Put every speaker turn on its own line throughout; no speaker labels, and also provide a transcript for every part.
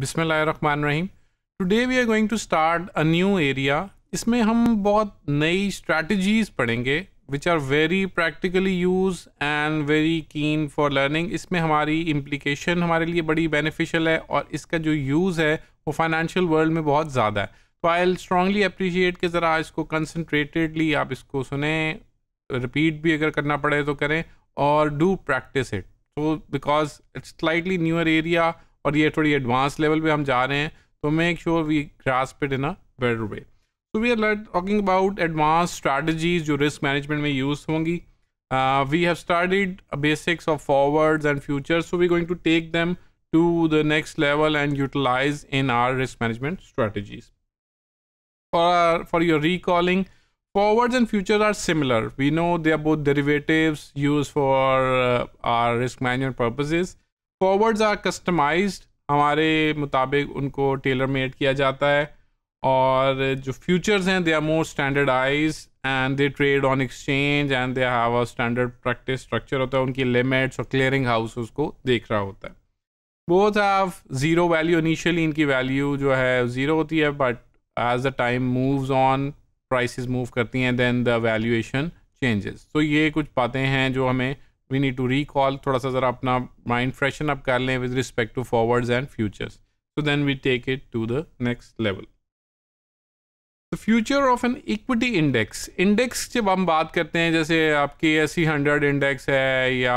बिसमीम today we are going to start a new area इसमें हम बहुत नई स्ट्रैटेजीज पढ़ेंगे which are very practically use and very keen for learning इसमें हमारी इम्प्लीकेशन हमारे लिए बड़ी बेनिफिशियल है और इसका जो यूज़ है, वो फाइनेंशियल वर्ल्ड में बहुत ज़्यादा है। तो आई स्ट्रांगली अप्रिशिएट कि ज़रा इसको कंसनट्रेटेडली आप इसको सुने रिपीट भी अगर करना पड़े तो करें और डू प्रैक्टिस इट तो because it's slightly newer area पर ये थोड़ी एडवांस लेवल पे हम जा रहे हैं तो make sure we grasp it in a better way so we are talking about advance strategies जो रिस्क मैनेजमेंट में यूज़ होंगी। We have studied basics of forwards and future so we going to take them to the next level and utilise in our risk management strategies for your recalling forwards and future are similar we know they are both derivative use for our risk management purposes forwards are customised हमारे मुताबिक उनको tailor made किया जाता है और जो futures हैं they are more standardise and they trade on exchange and they have a standard practice structure होता है। उनकी लिमिट्स और क्लियरिंग हाउस उसको देख रहा होता है। Both have zero value initially इनकी वैल्यू जो है ज़ीरो होती है but as the time moves on prices move करती हैं देन द वैल्यूएशन चेंजेस तो ये कुछ बातें हैं जो हमें वी नीड टू रिकॉल थोड़ा सा ज़रा अपना माइंड फ्रेशन अप कर लें with respect to forwards and futures so then we take it to the next level the future of an equity index index जब हम बात करते हैं जैसे आपके एस सी हंड्रेड इंडेक्स है या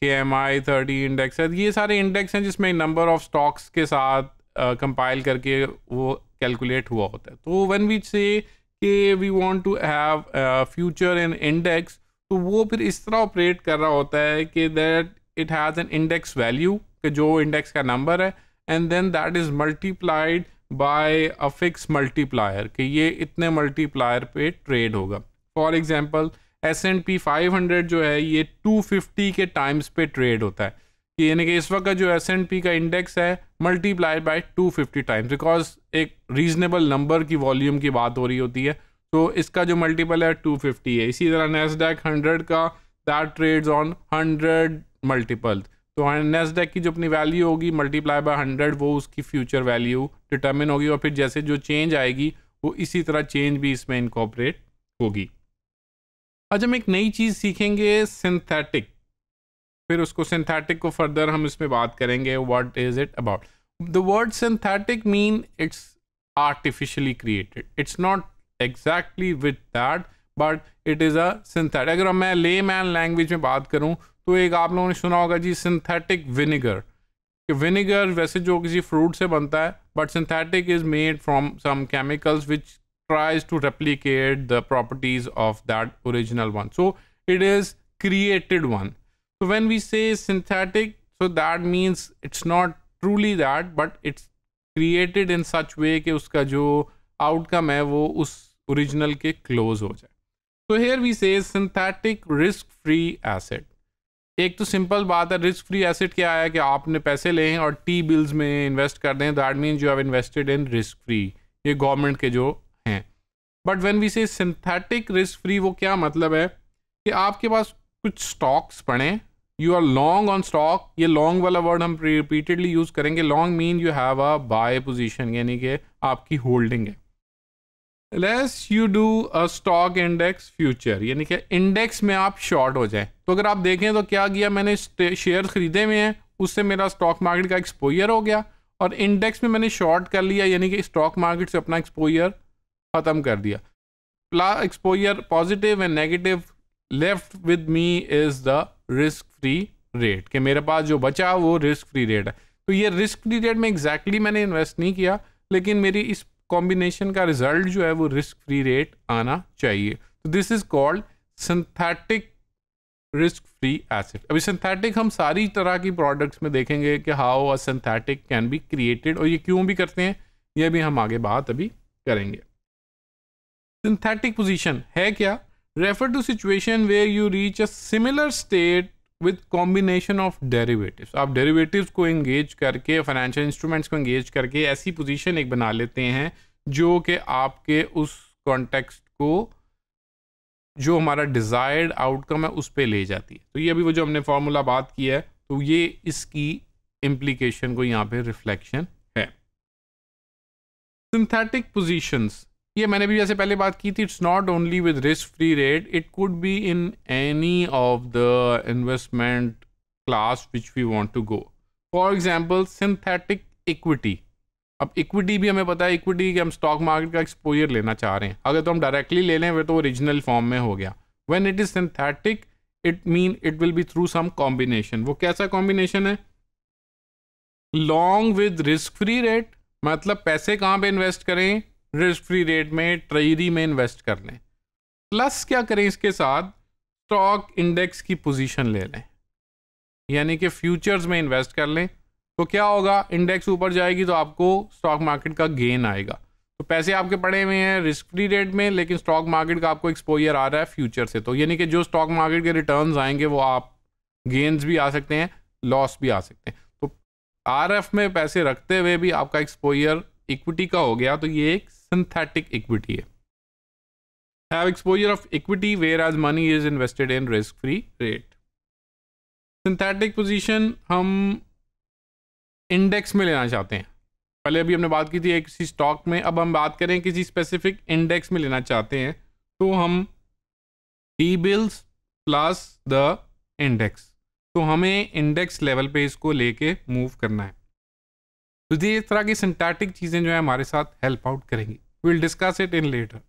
के एम आई थर्टी इंडेक्स है ये सारे इंडेक्स हैं जिसमें नंबर ऑफ़ स्टॉक्स के साथ कंपाइल uh, करके वो कैलकुलेट हुआ होता है। तो when we say we want to have future in index तो वो फिर इस तरह ऑपरेट कर रहा होता है कि that it has an index value कि जो इंडेक्स का नंबर है and then that is multiplied by a fix multiplier कि ये इतने मल्टीप्लायर पे ट्रेड होगा। For example S and P five जो है, ये टू फिफ्टी के टाइम्स पे ट्रेड होता है। कि यानी कि इस वक्त जो एस एंड पी का इंडेक्स है multiply by two fifty times because एक रीजनेबल नंबर की वॉल्यूम की बात हो रही होती है तो इसका जो मल्टीपल है 250 है। इसी तरह नेसडेक 100 का दैट ट्रेड्स ऑन 100 मल्टीपल तो नेसडेक की जो अपनी वैल्यू होगी मल्टीप्लाई बाय हंड्रेड वो उसकी फ्यूचर वैल्यू डिटर्मिन होगी और फिर जैसे जो चेंज आएगी, वो इसी तरह चेंज भी इसमें इनकॉपरेट होगी। आज हम एक नई चीज़ सीखेंगे सिंथेटिक फिर उसको सिंथेटिक को फर्दर हम इसमें बात करेंगे what is it about the word synthetic mean it's artificially created it's not exactly with that but it is authentic synthetic अगर मैं ले मैन लैंग्वेज में बात करूँ तो एक आप लोगों ने सुना होगा जी सिंथेटिक विनेगर कि विनेगर वैसे जो किसी फ्रूट से बनता है but synthetic is made from some chemicals which tries to replicate the properties of that original one so it is created one so when we say synthetic so that means it's not truly that but it's created in such way कि उसका जो outcome है वो उस original के close हो जाए। तो here we say synthetic risk free asset एक तो सिंपल बात है रिस्क फ्री एसेट क्या है कि आपने पैसे लें और टी बिल्स में इन्वेस्ट कर दें that mean you have invested in risk free ये गवर्नमेंट के जो हैं। But when we say synthetic risk free वो क्या मतलब है कि आपके पास कुछ स्टॉक्स पड़े you are long on stock ये लॉन्ग वाला वर्ड हम रिपीटेडली यूज़ करेंगे long mean you have a buy position यानी कि आपकी होल्डिंग है। Less you do a stock index future यानी कि इंडेक्स में आप शॉर्ट हो जाए। तो अगर आप देखें तो क्या किया मैंने शेयर खरीदे हुए हैं, उससे मेरा स्टॉक मार्केट का एक्सपोजर हो गया और इंडेक्स में मैंने शॉर्ट कर लिया, यानी कि स्टॉक मार्केट से अपना एक्सपोजर ख़त्म कर दिया। प्ला exposure positive and negative left with me is the risk free rate कि मेरे पास जो बचा वो रिस्क फ्री रेट है। तो ये रिस्क फ्री रेट में एग्जैक्टली exactly मैंने इन्वेस्ट नहीं किया, लेकिन मेरी इस कॉम्बिनेशन का रिज़ल्ट जो है वो रिस्क फ्री रेट आना चाहिए। तो this is called synthetic risk free asset अभी सिंथेटिक हम सारी तरह की प्रोडक्ट्स में देखेंगे कि how a synthetic can be created और ये क्यों भी करते हैं, ये भी हम आगे बात अभी करेंगे। सिंथेटिक पोजीशन है क्या? Refer to situation where you reach a similar state with combination of derivatives आप डेरिवेटिव्स को एंगेज करके फाइनेंशियल इंस्ट्रूमेंट्स को एंगेज करके ऐसी पोजीशन एक बना लेते हैं, जो कि आपके उस कॉन्टेक्स्ट को, जो हमारा डिज़ायर्ड आउटकम है, उस पर ले जाती है। तो ये अभी वो जो हमने फार्मूला बात किया है तो ये इसकी इम्प्लीकेशन को यहाँ पे रिफ्लेक्शन है। सिंथेटिक पोजीशंस ये मैंने भी जैसे पहले बात की थी it's not only with risk free rate it could be in any of the investment class which we want to go for example synthetic equity अब इक्विटी भी हमें पता है इक्विटी के हम स्टॉक मार्केट का एक्सपोजर लेना चाह रहे हैं। अगर तो हम डायरेक्टली ले लें तो ओरिजिनल फॉर्म में हो गया। When it is synthetic it mean it will be through some combination वो कैसा कॉम्बिनेशन है? Long with risk free rate मतलब पैसे कहाँ पे इन्वेस्ट करें? रिस्क फ्री रेट में, ट्रेजरी में इन्वेस्ट कर लें। प्लस क्या करें इसके साथ? स्टॉक इंडेक्स की पोजीशन ले लें। यानी कि फ्यूचर्स में इन्वेस्ट कर लें। तो क्या होगा? इंडेक्स ऊपर जाएगी तो आपको स्टॉक मार्केट का गेन आएगा। तो पैसे आपके पड़े हुए हैं रिस्क फ्री रेट में, लेकिन स्टॉक मार्केट का आपको एक्सपोजर आ रहा है फ्यूचर से। तो यानी कि जो स्टॉक मार्केट के रिटर्न आएँगे, वो आप गेंस भी आ सकते हैं लॉस भी आ सकते हैं। तो आरएफ में पैसे रखते हुए भी आपका एक्सपोजर इक्विटी का हो गया। तो ये एक synthetic equity है। Have exposure of equity whereas money is invested in risk free rate synthetic position हम इंडेक्स में लेना चाहते हैं। पहले अभी हमने बात की थी किसी स्टॉक में, अब हम बात करें किसी स्पेसिफिक इंडेक्स में लेना चाहते हैं तो हम T bills plus the index तो हमें इंडेक्स लेवल पे इसको लेके मूव करना है। तो ये इस तरह की सिंथेटिक चीज़ें जो है हमारे साथ हेल्प आउट करेंगी will discuss it in later.